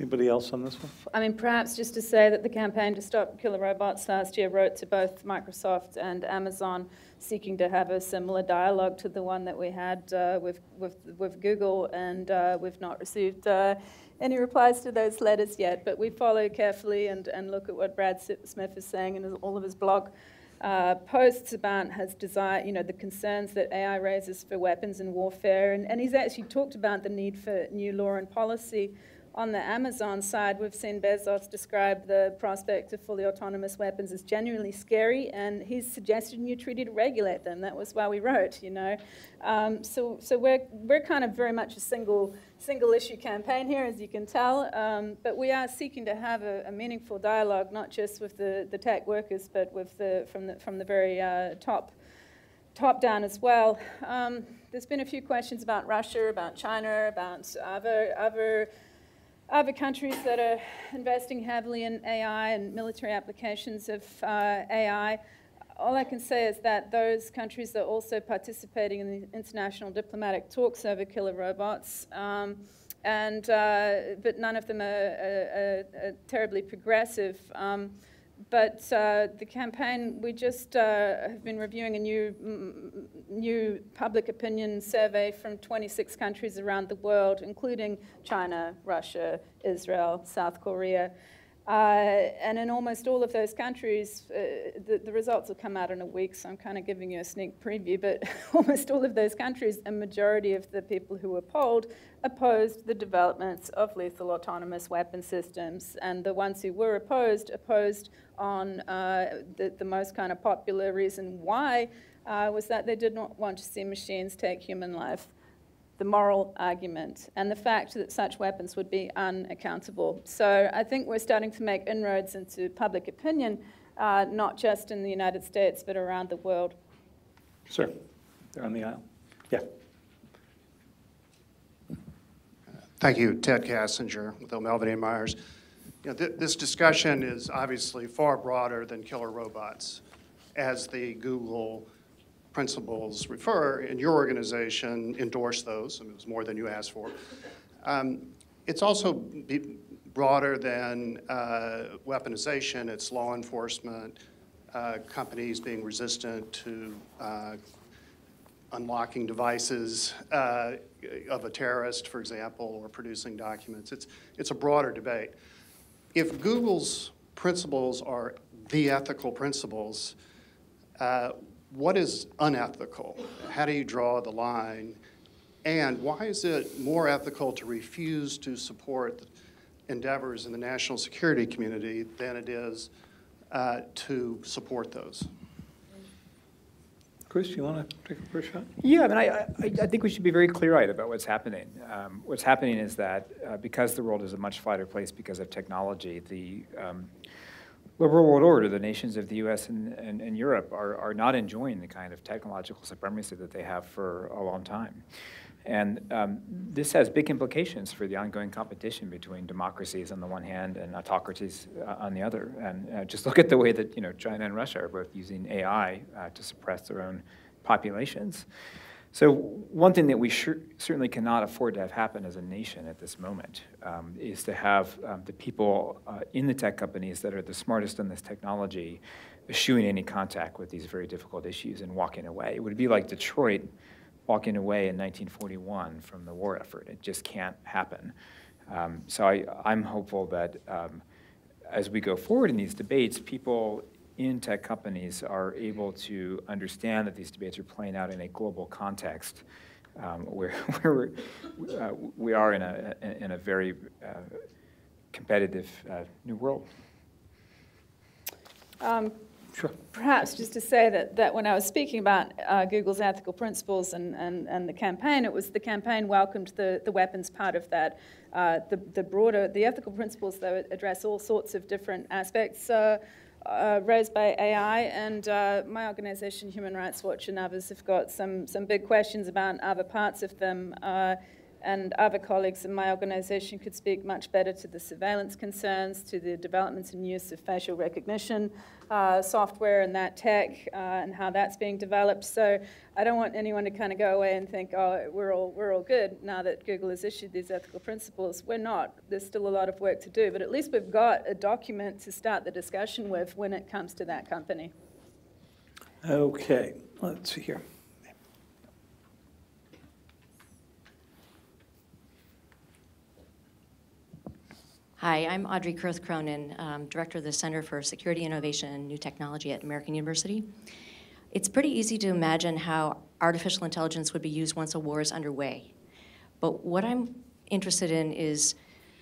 Anybody else on this one? I mean, perhaps just to say that the campaign to stop killer robots last year wrote to both Microsoft and Amazon seeking to have a similar dialogue to the one that we had uh, with, with, with Google, and uh, we've not received uh, any replies to those letters yet, but we follow carefully and, and look at what Brad Smith is saying in all of his blog uh, posts about his desire, you know, the concerns that AI raises for weapons and warfare. And, and he's actually talked about the need for new law and policy on the Amazon side, we've seen Bezos describe the prospect of fully autonomous weapons as genuinely scary, and he's suggested new treaty to regulate them. That was why we wrote, you know. Um, so, so we're we're kind of very much a single single issue campaign here, as you can tell. Um, but we are seeking to have a, a, meaningful dialogue, not just with the, the tech workers, but with the from the from the very uh, top top down as well. Um, there's been a few questions about Russia, about China, about other other other countries that are investing heavily in AI and military applications of uh, AI, all I can say is that those countries are also participating in the international diplomatic talks over killer robots. Um, and, uh, but none of them are, are, are, terribly progressive. Um, but uh, the campaign, we just uh, have been reviewing a new, new public opinion survey from 26 countries around the world, including China, Russia, Israel, South Korea. Uh, and in almost all of those countries, uh, the, the, results will come out in a week, so I'm kind of giving you a sneak preview, but almost all of those countries, a majority of the people who were polled opposed the developments of lethal autonomous weapon systems. And the ones who were opposed, opposed on uh, the, the most kind of popular reason why uh, was that they did not want to see machines take human life the moral argument and the fact that such weapons would be unaccountable. So I think we're starting to make inroads into public opinion, uh, not just in the United States, but around the world. Sir, there on the aisle. Yeah. Thank you, Ted Kassinger with O'Melveny and Myers. You know, th this discussion is obviously far broader than killer robots, as the Google principles refer, and your organization endorsed those, and it was more than you asked for. Um, it's also broader than uh, weaponization. It's law enforcement, uh, companies being resistant to uh, unlocking devices uh, of a terrorist, for example, or producing documents. It's, it's a broader debate. If Google's principles are the ethical principles, uh, what is unethical? How do you draw the line? And why is it more ethical to refuse to support endeavors in the national security community than it is uh, to support those? Chris, do you want to take a first shot? Yeah, I mean, I, I, I think we should be very clear-eyed about what's happening. Um, what's happening is that uh, because the world is a much flatter place because of technology, the um, liberal world order, the nations of the US and, and, and, Europe are, are not enjoying the kind of technological supremacy that they have for a long time. And um, this has big implications for the ongoing competition between democracies on the one hand and autocracies uh, on the other. And uh, just look at the way that you know, China and Russia are both using AI uh, to suppress their own populations. So one thing that we sure, certainly cannot afford to have happen as a nation at this moment um, is to have um, the people uh, in the tech companies that are the smartest in this technology eschewing any contact with these very difficult issues and walking away. It would be like Detroit walking away in 1941 from the war effort. It just can't happen. Um, so I, I'm hopeful that um, as we go forward in these debates, people in tech companies are able to understand that these debates are playing out in a global context um, where, where we're, uh, we are in a, in a very uh, competitive uh, new world. Um, Sure. Perhaps just to say that, that when I was speaking about uh, Google's ethical principles and, and, and the campaign, it was the campaign welcomed the, the weapons part of that. Uh, the, the broader, the ethical principles, though, address all sorts of different aspects uh, raised by AI, and uh, my organization, Human Rights Watch, and others have got some, some big questions about other parts of them. Uh, and other colleagues in my organization could speak much better to the surveillance concerns, to the developments and use of facial recognition uh, software and that tech uh, and how that's being developed. So I don't want anyone to kind of go away and think, oh, we're all, we're all good now that Google has issued these ethical principles. We're not. There's still a lot of work to do, but at least we've got a document to start the discussion with when it comes to that company. Okay, let's see here. Hi, I'm Audrey Kurth Cronin, um, Director of the Center for Security Innovation and New Technology at American University. It's pretty easy to imagine how artificial intelligence would be used once a war is underway. But what I'm interested in is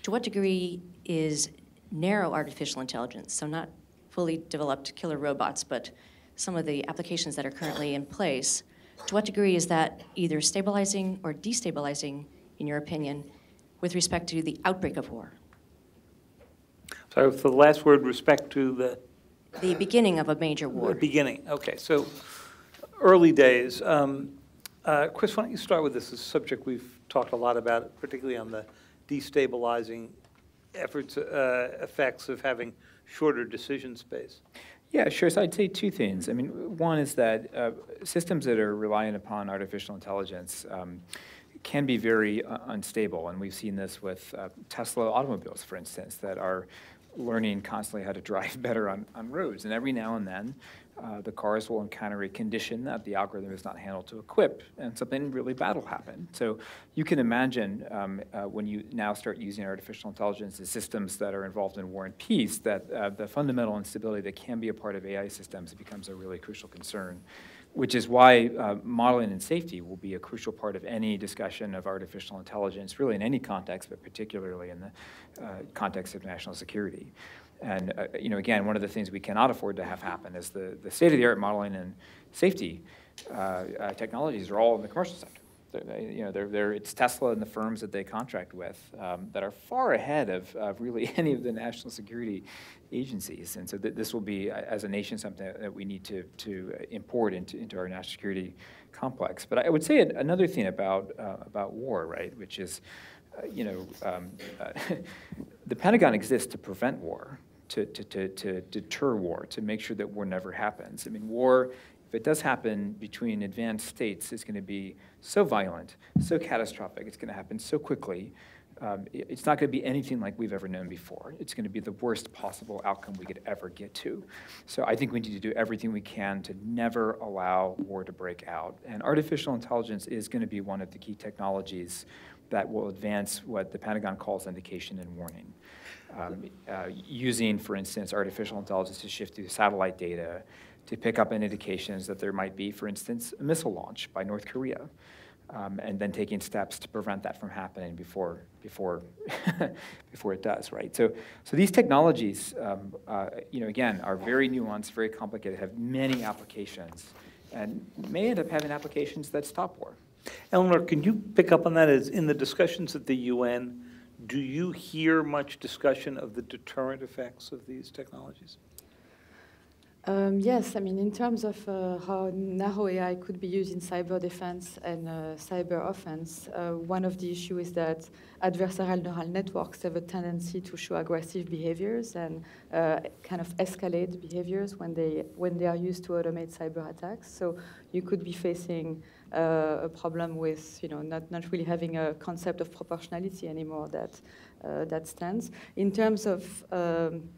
to what degree is narrow artificial intelligence, so not fully developed killer robots, but some of the applications that are currently in place, to what degree is that either stabilizing or destabilizing, in your opinion, with respect to the outbreak of war? So for the last word, respect to the The beginning of a major war. the war. beginning. Okay, so early days. Um, uh, Chris, why don't you start with this? This is a subject we've talked a lot about, particularly on the destabilizing efforts, uh, effects of having shorter decision space. Yeah, sure. So I'd say two things. I mean, one is that uh, systems that are reliant upon artificial intelligence um, can be very uh, unstable, and we've seen this with uh, Tesla automobiles, for instance, that are learning constantly how to drive better on, on roads. And every now and then, uh, the cars will encounter a condition that the algorithm is not handled to equip, and something really bad will happen. So you can imagine um, uh, when you now start using artificial intelligence in systems that are involved in war and peace, that uh, the fundamental instability that can be a part of AI systems becomes a really crucial concern which is why uh, modeling and safety will be a crucial part of any discussion of artificial intelligence, really in any context, but particularly in the uh, context of national security. And uh, you know, again, one of the things we cannot afford to have happen is the, the state-of-the-art modeling and safety uh, uh, technologies are all in the commercial sector. They're, you know, they're, they're, it's Tesla and the firms that they contract with um, that are far ahead of, of, really any of the national security agencies. And so th this will be, as a nation, something that we need to, to import into, into our national security complex. But I would say another thing about, uh, about war, right, which is, uh, you know, um, uh, the Pentagon exists to prevent war. To, to, to, deter war, to make sure that war never happens. I mean, war if it does happen between advanced states, it's going to be so violent, so catastrophic, it's going to happen so quickly. Um, it's not going to be anything like we've ever known before. It's going to be the worst possible outcome we could ever get to. So I think we need to do everything we can to never allow war to break out. And artificial intelligence is going to be one of the key technologies that will advance what the Pentagon calls indication and warning. Um, uh, using, for instance, artificial intelligence to shift through satellite data, to pick up indications that there might be, for instance, a missile launch by North Korea, um, and then taking steps to prevent that from happening before, before, before it does, right? So, so these technologies, um, uh, you know, again, are very nuanced, very complicated, have many applications, and may end up having applications that stop war. Eleonore, can you pick up on that? As in the discussions at the UN, do you hear much discussion of the deterrent effects of these technologies? Um, yes, I mean, in terms of uh, how narrow AI could be used in cyber defense and uh, cyber offense, uh, one of the issues is that adversarial neural networks have a tendency to show aggressive behaviors and uh, kind of escalate behaviors when they, when they are used to automate cyber attacks. So you could be facing uh, a problem with, you know, not, not really having a concept of proportionality anymore that, uh, that stands. In terms of um,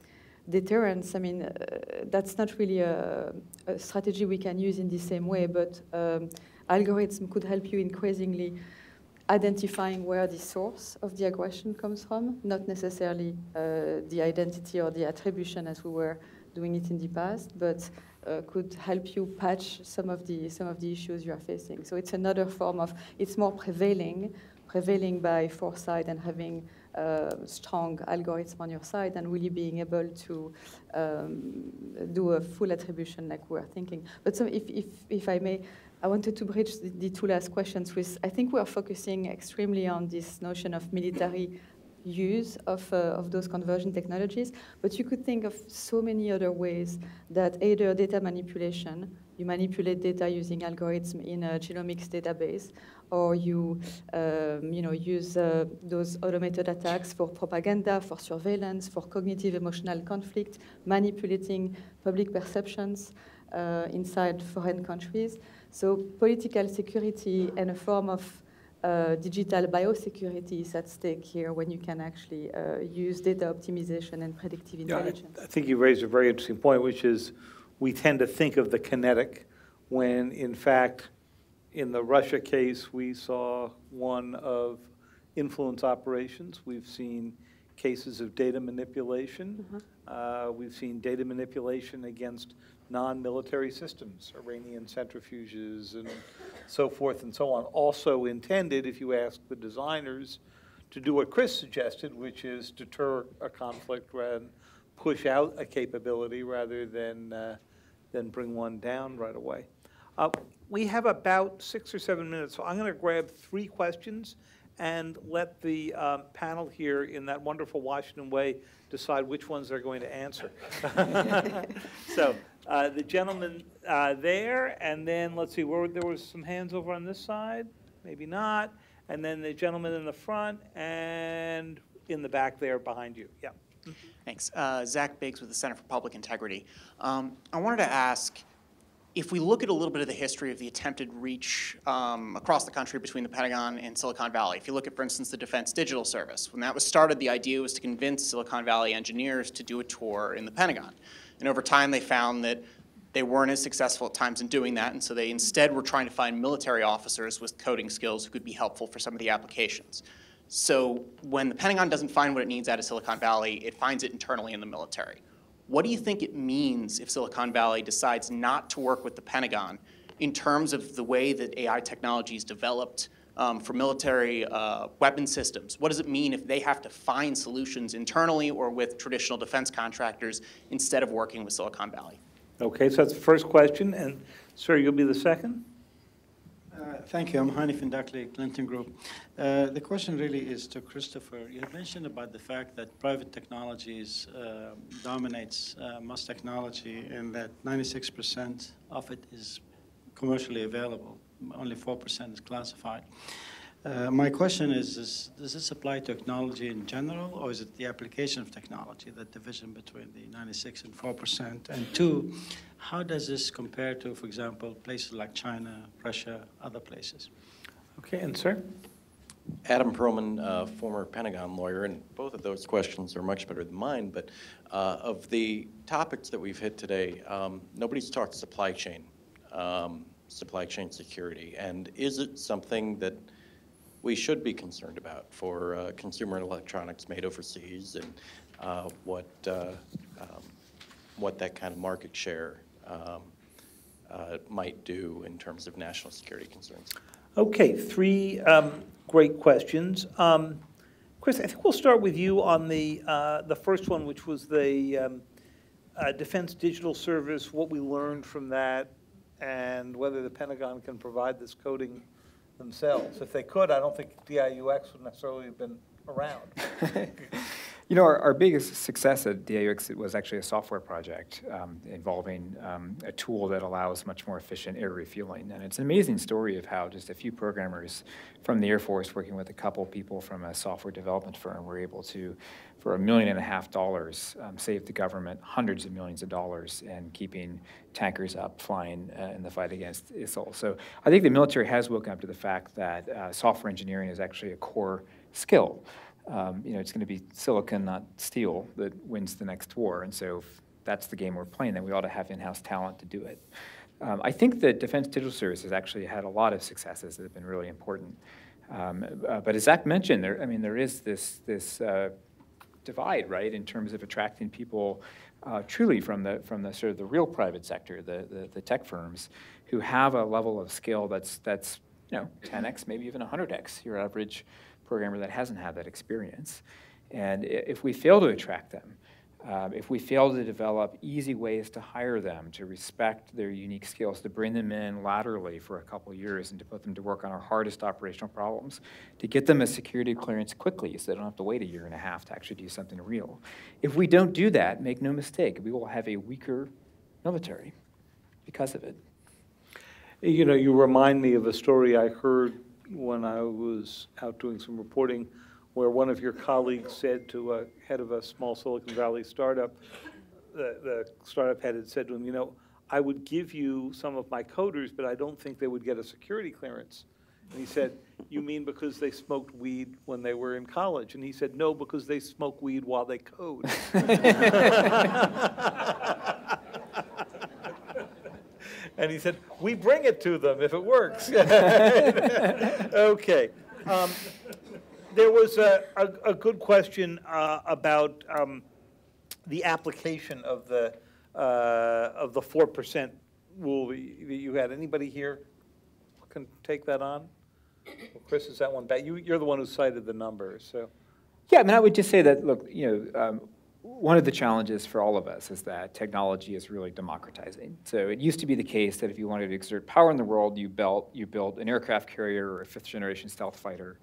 deterrence, I mean, uh, that's not really a, a, strategy we can use in the same way, but um, algorithm could help you increasingly identifying where the source of the aggression comes from, not necessarily uh, the identity or the attribution as we were doing it in the past, but uh, could help you patch some of the some of the issues you are facing. So it's another form of it's more prevailing, prevailing by foresight and having strong algorithm on your side and really being able to um, do a full attribution like we're thinking. But so if, if, if I may, I wanted to bridge the, the two last questions with, I think we're focusing extremely on this notion of military use of, uh, of those conversion technologies, but you could think of so many other ways that either data manipulation, you manipulate data using algorithms in a genomics database, or you, um, you know, use uh, those automated attacks for propaganda, for surveillance, for cognitive emotional conflict, manipulating public perceptions uh, inside foreign countries. So political security and a form of uh, digital biosecurity is at stake here when you can actually uh, use data optimization and predictive Yeah, I- intelligence. I think you raised a very interesting point, which is we tend to think of the kinetic when, in fact, in the Russia case, we saw one of influence operations. We've seen cases of data manipulation. Uh, We've seen data manipulation against non-military systems, Iranian centrifuges and so forth and so on. Also intended, if you ask the designers, to do what Chris suggested, which is deter a conflict rather than push out a capability rather than, uh, than bring one down right away. Uh, We have about six or seven minutes, so I'm going to grab three questions and let the um, panel here in that wonderful Washington way decide which ones they're going to answer. So uh, the gentleman uh, there, and then, let's see, where, there was some hands over on this side, maybe not, and then the gentleman in the front, and in the back there behind you, yeah. Thanks. Uh, Zach Biggs with the Center for Public Integrity. Um, I wanted to ask, if we look at a little bit of the history of the attempted reach um, across the country between the Pentagon and Silicon Valley, if you look at, for instance, the Defense Digital Service, when that was started, the idea was to convince Silicon Valley engineers to do a tour in the Pentagon. And over time, they found that they weren't as successful at times in doing that, and so they instead were trying to find military officers with coding skills who could be helpful for some of the applications. So when the Pentagon doesn't find what it needs out of Silicon Valley, it finds it internally in the military. What do you think it means if Silicon Valley decides not to work with the Pentagon in terms of the way that AI technology is developed um, for military uh, weapon systems? What does it mean if they have to find solutions internally or with traditional defense contractors instead of working with Silicon Valley? Okay, so that's the first question, and sir, you'll be the second? Uh, Thank you. I'm Hanif Indakli, Clinton Group. Uh, The question really is to Christopher. You mentioned about the fact that private technologies uh, dominates uh, most technology and that 96% of it is commercially available. Only 4% is classified. Uh, My question is, is, does this apply to technology in general, or is it the application of technology, that division between the 96 and 4%? And two, how does this compare to, for example, places like China, Russia, other places? Okay, and sir? Adam Perlman, uh, former Pentagon lawyer, and both of those questions are much better than mine. But uh, of the topics that we've hit today, um, nobody's talked supply chain, um, supply chain security. And is it something that we should be concerned about for uh, consumer electronics made overseas and uh, what, uh, um, what that kind of market share um, uh, might do in terms of national security concerns? Okay, three um, great questions. Um, Chris, I think we'll start with you on the, uh, the first one, which was the um, Defense Digital Service, what we learned from that, and whether the Pentagon can provide this coding themselves. If they could, I don't think DIUX would necessarily have been around. You know, our, our biggest success at DIUX was actually a software project um, involving um, a tool that allows much more efficient air refueling. And it's an amazing story of how just a few programmers from the Air Force, working with a couple people from a software development firm, were able to, for a million and a half dollars, um, save the government hundreds of millions of dollars in keeping tankers up flying uh, in the fight against ISIL. So I think the military has woken up to the fact that uh, software engineering is actually a core skill um, you know, it's going to be silicon, not steel, that wins the next war. And so if that's the game we're playing, then we ought to have in-house talent to do it. Um, I think the Defense Digital Service has actually had a lot of successes that have been really important. Um, uh, But as Zach mentioned, there, I mean, there is this, this uh, divide, right, in terms of attracting people uh, truly from the, from the sort of the real private sector, the, the, the tech firms, who have a level of skill that's, that's, you know, 10x, maybe even 100x your average programmer that hasn't had that experience. And if we fail to attract them, um, if we fail to develop easy ways to hire them, to respect their unique skills, to bring them in laterally for a couple years and to put them to work on our hardest operational problems, to get them a security clearance quickly so they don't have to wait a year and a half to actually do something real. If we don't do that, make no mistake, we will have a weaker military because of it. You know, you remind me of a story I heard when I was out doing some reporting, where one of your colleagues said to a head of a small Silicon Valley startup, the, the startup head had said to him, you know, I would give you some of my coders, but I don't think they would get a security clearance. And he said, you mean because they smoked weed when they were in college? And he said, no, because they smoke weed while they code. And he said, we bring it to them if it works. Okay. Um, There was a, a, a good question uh, about um, the application of the, uh, of the 4% rule that you had. Anybody here can take that on? Well, Chris, is that one back? You, you're the one who cited the number, so. Yeah, I mean, I would just say that, look, you know, um, one of the challenges for all of us is that technology is really democratizing. So it used to be the case that if you wanted to exert power in the world, you built, you built an aircraft carrier or a fifth generation stealth fighter.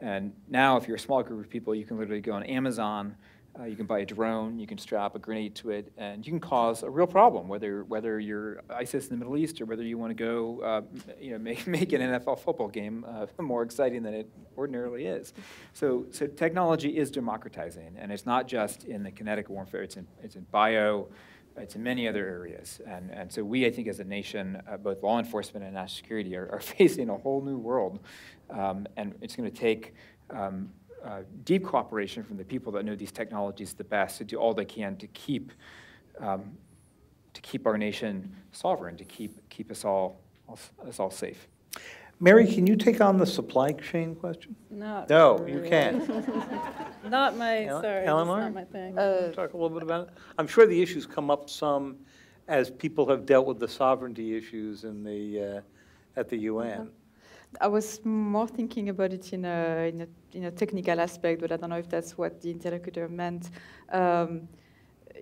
And now, if you're a small group of people, you can literally go on Amazon, uh, you can buy a drone, you can strap a grenade to it, and you can cause a real problem, whether, whether you're ISIS in the Middle East or whether you want to go, uh, you know, make, make an NFL football game uh, more exciting than it ordinarily is. So, so technology is democratizing, and it's not just in the kinetic warfare, it's in, it's in bio, it's in many other areas. And, and so we, I think, as a nation, uh, both law enforcement and national security, are, are facing a whole new world. Um, and it's going to take um, uh, deep cooperation from the people that know these technologies the best to do all they can to keep, um, to keep our nation sovereign, to keep, keep us all, us all safe. Mary, can you take on the supply chain question? Not No, you can't. Not my, Ele- sorry, Eleonore? not my thing. Uh, Talk a little bit about it. I'm sure the issues come up some as people have dealt with the sovereignty issues in the, uh, at the UN. I was more thinking about it in a, in a, in a technical aspect, but I don't know if that's what the interlocutor meant. Um,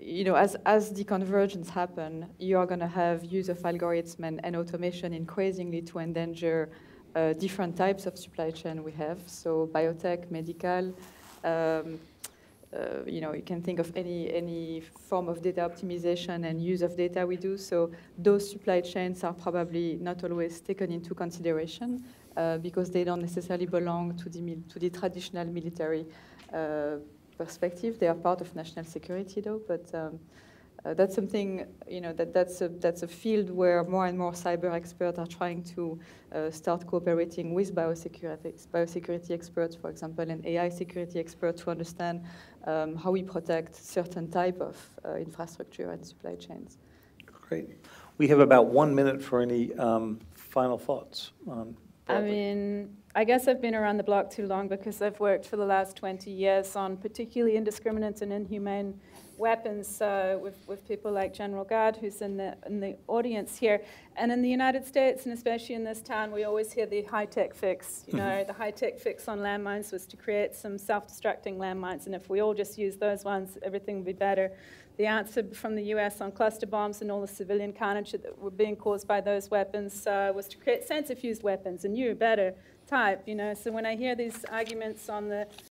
you know, as, as the convergence happen, you are going to have use of algorithms and, and automation increasingly to endanger uh, different types of supply chain we have. So biotech, medical, um, uh, you know, you can think of any, any form of data optimization and use of data we do. So those supply chains are probably not always taken into consideration uh, because they don't necessarily belong to the, to the traditional military uh, perspective. They are part of national security, though, but um, uh, that's something, you know, that, that's, a, that's a field where more and more cyber experts are trying to uh, start cooperating with biosecurity, biosecurity experts, for example, and AI security experts to understand um, how we protect certain type of uh, infrastructure and supply chains. Great. We have about one minute for any um, final thoughts on I mean, I guess I've been around the block too long because I've worked for the last 20 years on particularly indiscriminate and inhumane weapons uh, with, with people like General Gard, who's in the, in the audience here. And in the United States, and especially in this town, we always hear the high-tech fix. You know, the high-tech fix on landmines was to create some self-destructing landmines, and if we all just use those ones, everything would be better. The answer from the US on cluster bombs and all the civilian carnage that were being caused by those weapons uh, was to create sensor-fused weapons, a new, better type, you know. So when I hear these arguments on the